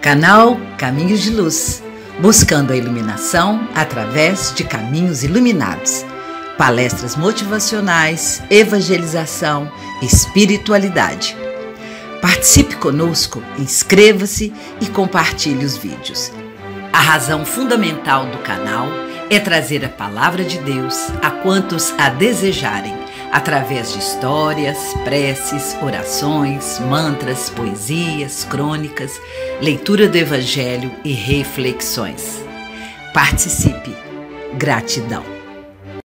Canal Caminhos de Luz buscando a iluminação através de caminhos iluminados. Palestras motivacionais, evangelização, espiritualidade. Participe conosco, inscreva-se e compartilhe os vídeos. A razão fundamental do canal é trazer a palavra de Deus a quantos a desejarem, através de histórias, preces, orações, mantras, poesias, crônicas, leitura do Evangelho e reflexões. Participe. Gratidão.